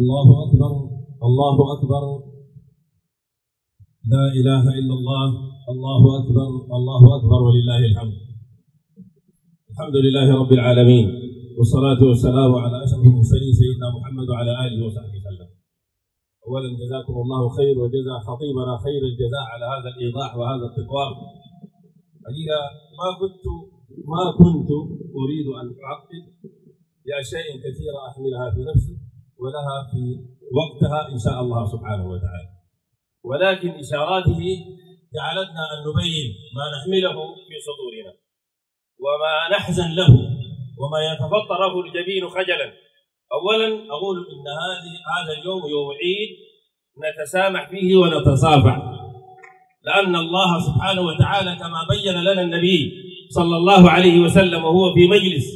الله أكبر الله أكبر. لا إله إلا الله الله أكبر الله أكبر ولله الحمد. الحمد لله رب العالمين والصلاة والسلام على أشرف المرسلين سيدنا محمد وعلى آله وصحبه وسلم. أولا جزاكم الله خير وجزا خطيبنا خير الجزاء على هذا الإيضاح وهذا التطوار حقيقة ما كنت ما كنت أريد أن أعقد بأشياء كثيرة أحملها في نفسي. ولها في وقتها إن شاء الله سبحانه وتعالى. ولكن إشاراته جعلتنا أن نبين ما نحمله في صدورنا وما نحزن له وما يتفطر له الجبين خجلا. أولا أقول إن هذه هذا اليوم يوم عيد نتسامح فيه ونتصافح. لأن الله سبحانه وتعالى كما بين لنا النبي صلى الله عليه وسلم وهو في مجلس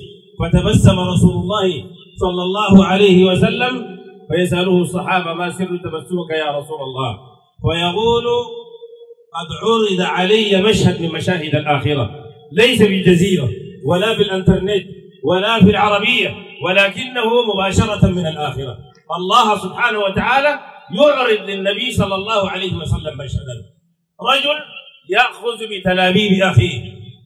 فتبسم رسول الله صلى الله عليه وسلم فيسأله الصحابة ما سر تبسمك يا رسول الله؟ ويقول قد عرض علي مشهد من مشاهد الآخرة ليس بالجزيرة ولا بالإنترنت ولا في العربية ولكنه مباشرة من الآخرة. الله سبحانه وتعالى يعرض للنبي صلى الله عليه وسلم مشهدا. رجل يأخذ بتلابيب أخيه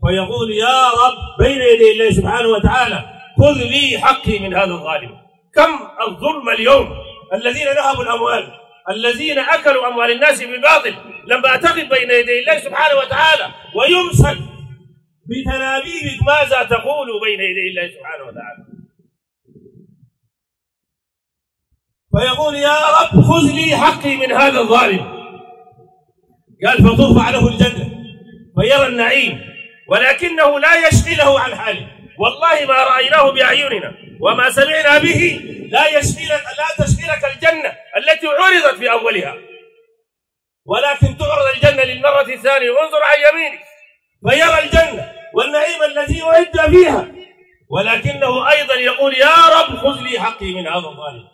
ويقول يا رب بين يدي الله سبحانه وتعالى خذ لي حقي من هذا الظالم كم الظلم اليوم؟ الذين نهبوا الأموال الذين أكلوا أموال الناس بالباطل لما أعتقد بين يدي الله سبحانه وتعالى. ويمسك بتلابيبك ماذا تقول بين يدي الله سبحانه وتعالى. فيقول يا رب خذ لي حقي من هذا الظالم. قال فترفع له الجنة فيرى النعيم ولكنه لا يشغله عن حاله. والله ما رأيناه بأعيننا وما سمعنا به. لا يشغلك لا تشغلك الجنة التي عرضت في أولها. ولكن تعرض الجنة للمرة الثانية. وانظر عن يمينك. فيرى الجنة والنعيم الذي أعد فيها. ولكنه أيضا يقول يا رب خذ لي حقي من هذا الظالم.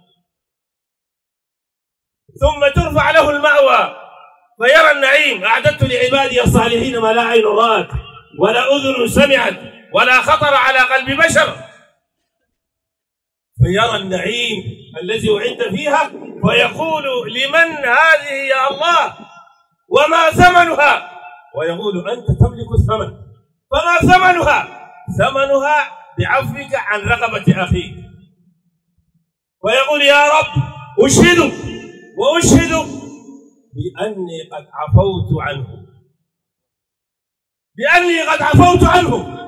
ثم ترفع له المأوى. فيرى النعيم. أعددت لعبادي الصالحين ما لا عين رأت ولا أذن سمعت. ولا خطر على قلب بشر. فيرى النعيم الذي أعد فيها ويقول لمن هذه يا الله؟ وما ثمنها؟ ويقول أنت تملك الثمن. فما ثمنها؟ ثمنها بعفوك عن رقبة أخيك. ويقول يا رب أشهدك وأشهد بأني قد عفوت عنه. بأني قد عفوت عنه.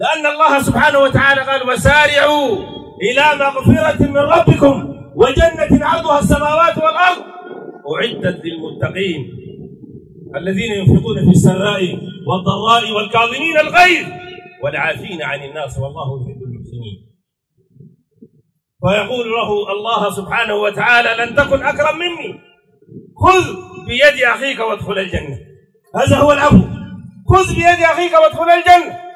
لأن الله سبحانه وتعالى قال وسارعوا إلى مغفرة من ربكم وجنة عرضها السماوات والأرض. أعدت للمتقين الذين ينفقون في السراء والضراء والكاظمين الغيظ والعافين عن الناس والله يحب المحسنين. فيقول له الله سبحانه وتعالى لن تكن أكرم مني. خذ بيد أخيك وادخل الجنة. هذا هو العفو خذ بيد أخيك وادخل الجنة.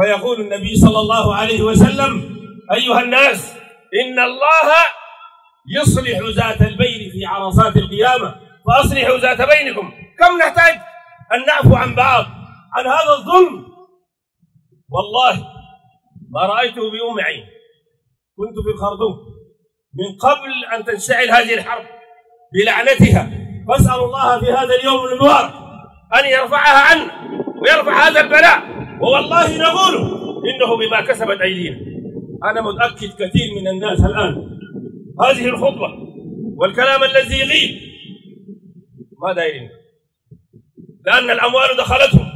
فيقول النبي صلى الله عليه وسلم أيها الناس إن الله يصلح ذات البين في عرصات القيامة. فأصلحوا ذات بينكم. كم نحتاج أن نعفو عن بعض؟ عن هذا الظلم؟ والله ما رأيته بأم عين كنت في الخرطوم. من قبل أن تنشعل هذه الحرب بلعنتها. فاسأل الله في هذا اليوم المبارك أن يرفعها عنا ويرفع هذا البلاء. ووالله نقول إنه بما كسبت أيدينا. أنا متأكد كثير من الناس الآن. هذه الخطبة والكلام الذي يغيب ما دايرين لأن الأموال دخلتهم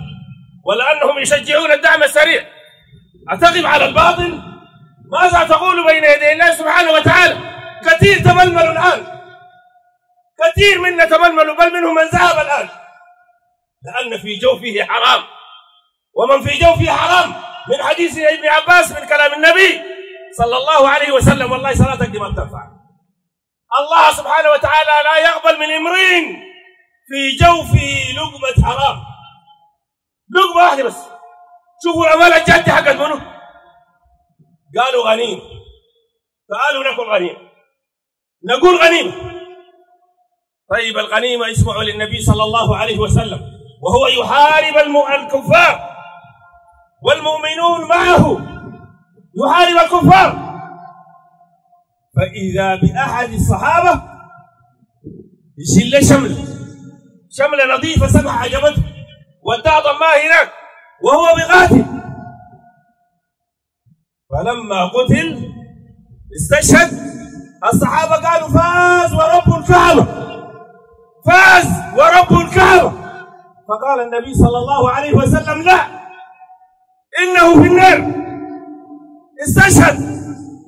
ولأنهم يشجعون الدعم السريع. أتغب على الباطل؟ ماذا تقول بين يدي الله سبحانه وتعالى؟ كثير تململوا الآن. كثير منا تململوا بل منهم من ذهب الآن. لأن في جوفه حرام. ومن في جوفه حرام من حديث ابن عباس من كلام النبي صلى الله عليه وسلم. والله صلاتك دي ما بتنفع. الله سبحانه وتعالى لا يقبل من امرئ في جوفه لقمة حرام. لقمة واحدة بس. شوفوا العمال الجد حقت منه قالوا غنيم. تعالوا ناكل غنيمة نقول غنيمة طيب الغنيمة اسمعوا للنبي صلى الله عليه وسلم وهو يحارب الكفار. والمؤمنون معه يحارب الكفار. فإذا بأحد الصحابة يشيل شملة شملة نظيفة سمحة عجبته. وداها ضماه هناك وهو بقاتل. فلما قتل استشهد. الصحابة قالوا فاز ورب الكعبة. فاز ورب الكعبة. فقال النبي صلى الله عليه وسلم لا. إنه في النار. استشهد.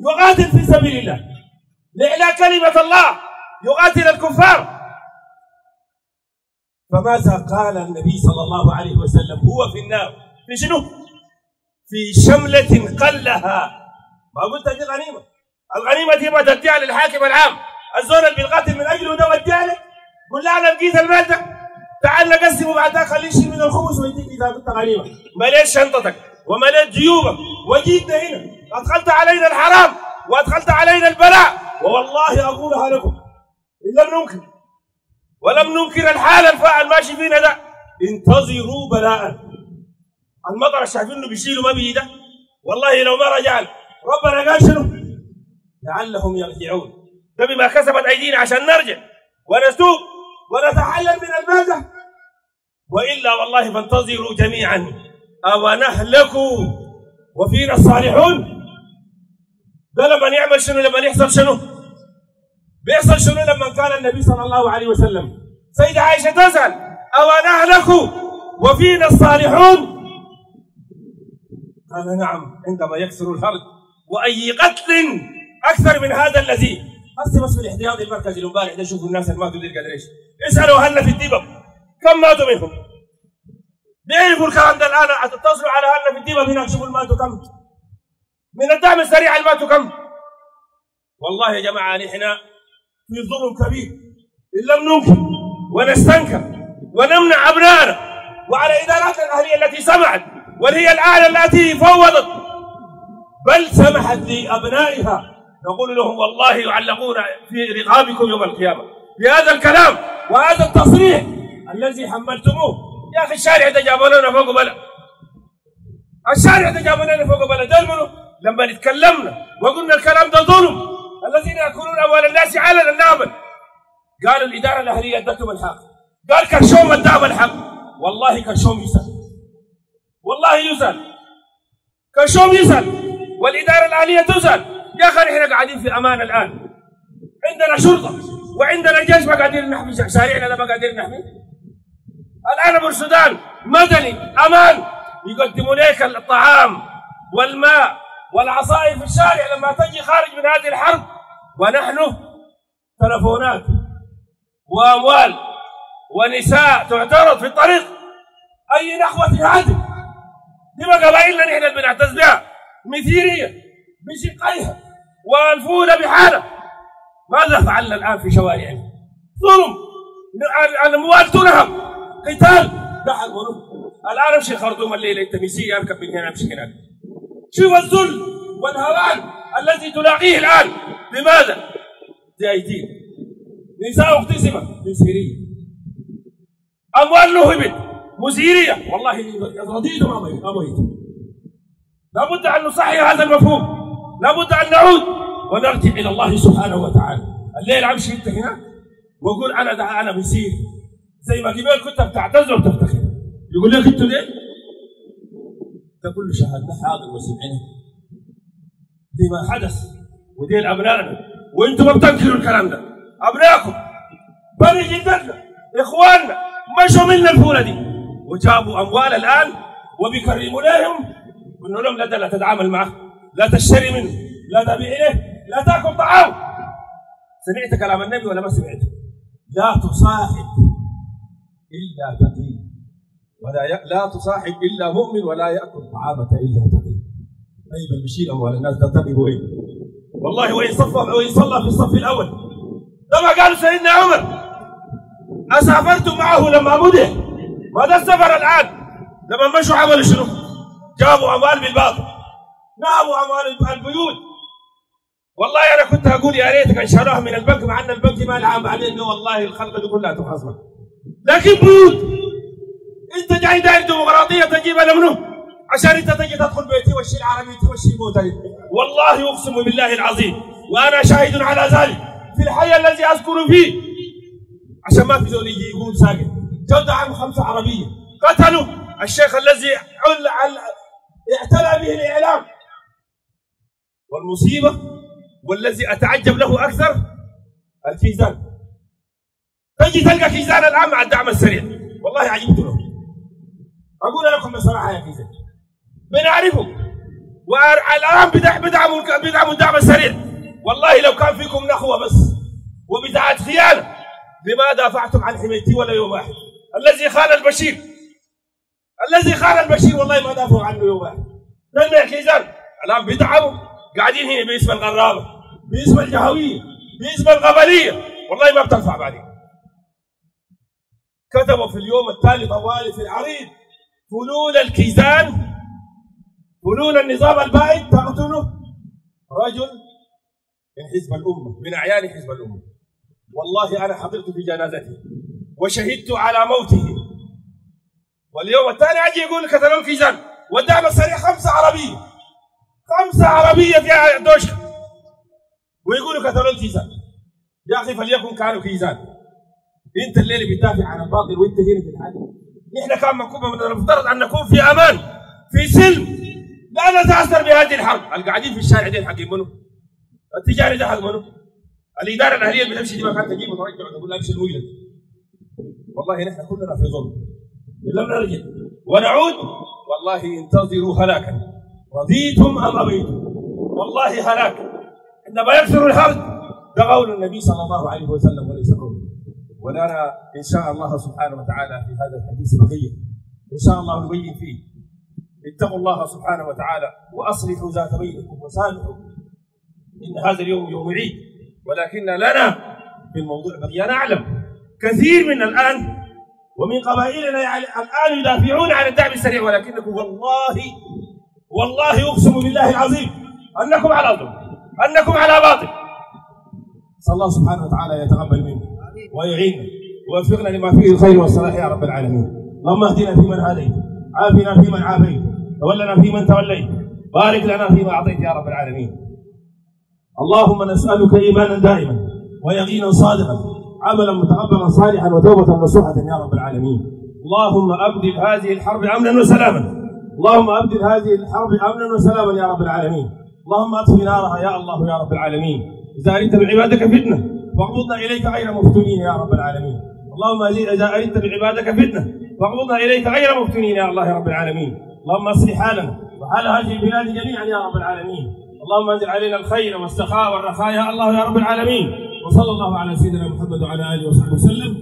يقاتل في سبيل الله. لإعلاء كلمة الله. يقاتل الكفار. فماذا قال النبي صلى الله عليه وسلم؟ هو في النار. في شنو؟ في شملة قلها. ما قلت دي غنيمة. الغنيمة دي ما تديها للحاكم العام. الزول اللي بيقاتل من أجله ده وديها لك قول له أنا لقيت المال ده. تعال نقسمه بعدها خليه يشيل من الخمس ويديك إذا كنت غنيمة. مليت شنطتك؟ ومليت جيوبك. وجيت هنا. أدخلت علينا الحرام. وأدخلت علينا البلاء. ووالله أقولها لكم. إن لم ننكر. ولم ننكر الحال الفاعل ماشي فينا ده. انتظروا بلاء. المطر شايفينه بيشيلوا ما بيده والله لو ما رجعنا. ربنا قال شنو؟ لعلهم يرجعون. ده بما كسبت أيدينا عشان نرجع. ونتوب. ونتحلل من البلده وإلا والله فانتظروا جميعا. أو نهلك وفينا الصالحون؟ ده لما يعمل شنو لما يحصل شنو؟ بيحصل شنو لما قال النبي صلى الله عليه وسلم؟ سيدة عائشة تسأل أو نهلك وفينا الصالحون؟ قال نعم عندما يكسر الهرج وأي قتل أكثر من هذا الذي؟ هسه بس في الاحتياطي المركزي امبارح ده شوفوا الناس اللي ماتوا دي قدر إيش اسألوا أهلنا في الدبب كم ماتوا منهم؟ بيعرفوا الكلام ده الآن. اتصلوا على أهلنا في الدبب هناك شوفوا ماتوا كم. من الدعم السريع اللي ماتوا كم. والله يا جماعة نحن في ظلم كبير. إن لم ننكر ونستنكر ونمنع أبنائنا وعلى إداراتنا الأهلية التي سمعت وهي الآن التي فوضت. بل سمحت لأبنائها. نقول لهم والله يعلقون في رقابكم يوم القيامة. بهذا الكلام وهذا التصريح الذي حملتموه يا أخي الشارع ده جابوا لنا فوق بلا. الشارع ده جابوا لنا فوق بلا. ده لما تكلمنا وقلنا الكلام ده ظلم. الذين ياكلون أموال الناس علنا نعمل قال الإدارة الأهلية أدتهم الحق. قال كرشوم اداهم الحق. والله كرشوم يسأل. والله يسأل. كرشوم يسأل. والإدارة الأهلية تسأل. يا أخي إحنا قاعدين في أمان الآن. عندنا شرطة وعندنا جيش ما قادرين نحمي شارعنا ما قادرين نحمي الآن أبو السودان مدني أمان. يقدموا لك الطعام والماء والعصائر في الشارع لما تجي خارج من هذه الحرب. ونحن تلفونات وأموال ونساء تعترض في الطريق. أي نخوه عدل دي قبائلنا نحن بنعتز بها. مثيرية بشقيها. والفوله بحالة. ماذا فعلنا الآن في شوارعنا؟ ظلم. الاموال تنهب. قتال. دعم الان امشي خرطوم الليلة انت مسيري اركب من هنا امشي هناك شوف الذل والهوان الذي تلاقيه الآن؟ لماذا؟ زايدين نساء اقتسمت مسيريه أموال نهبت مسيريه والله رضيت ما لابد أن نصحح هذا المفهوم. لابد أن نعود ونرجع إلى الله سبحانه وتعالى. الليل أمشي أنت هنا وأقول أنا ده أنا مسير زي ما قبل كنت بتعتذر وتفتخر. يقول لك أنتوا ليه؟ ده كله شاهدنا حاضر وسمعنا بما حدث. ودي ابنائنا وأنتم ما بتنكروا الكلام ده. أبنائكم. بني جدتنا إخواننا. مشوا منا الفولة دي. وجابوا أموال الآن. وبيكرموا لهم. قلنا لهم لا لا تتعامل معه. لا تشتري منه. لا تبيع له لا تأكل طعام. سمعت كلام النبي ولا ما سمعت؟ لا تصاحب. إلا تقي. ولا ي... لا تصاحب إلا مؤمن ولا يأكل طعامك إلا تقي. طيب اللي بيشيل الناس ده تقي وين؟ والله وإن صف وإن صلى في الصف الأول. ده ما قال سيدنا عمر. أسافرت معه لما مدح ما ده السفر الآن. لما مشوا عملوا شنو؟ جابوا أموال بالباطل. نهبوا أموال البيوت. والله أنا كنت أقول يا ريتك انشروها من البنك مع أن البنك ما لعب بعدين والله الخلق دي كلها تخاصمك لكن بيوت انت جاي داير ديمقراطية تجيبها لمنه؟ عشان انت تجي تدخل بيتي والشيء عربيتي والشيء موتي والله اقسم بالله العظيم وأنا شاهد على ذلك في الحي الذي أذكر فيه. عشان ما في زول يجي يقول ساكت. جد عام خمسة عربية. قتلوا الشيخ الذي اعتلى به الإعلام. والمصيبة والذي أتعجب له أكثر الكيزان تجي تلقى كيزان الان مع الدعم السريع. والله عجبت له أقول لكم بصراحة يا كيزان بنعرفه. والان بدعموا بدعموا الدعم السريع. والله لو كان فيكم نخوة بس. وبدعه خيانه لما دافعتم عن حميتي ولا يوم واحد؟ الذي خان البشير. الذي خان البشير والله ما دافعوا عنه يوم واحد. لأن يا كيزان الآن بدعموا قاعدين هنا باسم الغرابة. باسم الجهوية. باسم القبليه والله ما بتنفع بعدين كتبوا في اليوم التالي طوالي في العريض. فلول الكيزان فلول النظام البائد تقتله رجل من حزب الأمة من أعيان حزب الأمة. والله أنا حضرت في جنازته وشهدت على موته. واليوم الثاني أجي يقول كتلون كيزان والدعم السريع خمسة عربية خمسة عربية يا دوشة. ويقولوا كتلون كيزان يا أخي فليكن كانوا كيزان. انت الليلة بتدافع عن الباطل وانت هنا في نحن كان المفترض أن نكون في أمان في سلم. لا نتأثر بهذه الحرب. القاعدين في الشارع دين حق منه التجاري ده حق منه الإدارة الأهلية اللي بتمشي دي ما كانت تجيب وترجع وتقول امشي المويلة والله نحن كلنا في ظلم. لم نرجع. ونعود. والله انتظروا هلاكا. رضيتم أم ابيتم والله هلاك. انما يكثر الحرب ده قول النبي صلى الله عليه وسلم وليس قول ولنا إن شاء الله سبحانه وتعالى في هذا الحديث بقيه إن شاء الله نبين فيه. اتقوا الله سبحانه وتعالى وأصلحوا ذات بينكم وسامحوا إن هذا اليوم يوم عيد ولكن لنا في الموضوع بقيه نعلم كثير من الآن ومن قبائلنا يعني الآن يدافعون عن الدعم السريع ولكنكم والله والله أقسم بالله العظيم أنكم على ظلم أنكم على باطل. صلى الله سبحانه وتعالى يتقبل منكم. ويعيننا ووفقنا لما فيه الخير والصلاح يا رب العالمين. اللهم اهدنا فيمن هديت. عافنا فيمن عافيت. تولنا فيمن توليت. بارك لنا فيما أعطيت يا رب العالمين. اللهم نسألك إيمانا دائما ويقينا صادقا. عملا متقبلا صالحا وتوبة نصوحة يا رب العالمين. اللهم أبدل هذه الحرب أمنا وسلاما. اللهم أبدل هذه الحرب أمنا وسلاما يا رب العالمين. اللهم أطفي نارها يا الله يا رب العالمين. إذا اردت بعبادك فتنة. واقبضنا إليك غير مفتونين يا رب العالمين. اللهم إذا أردت بعبادك فتنة. واقبضنا إليك غير مفتونين يا الله يا رب العالمين. اللهم أصلح حالنا وحال هذه البلاد جميعا يا رب العالمين. اللهم أنزل علينا الخير والسخاء والرخاء يا الله يا رب العالمين. وصلى الله على سيدنا محمد وعلى آله وصحبه وسلم.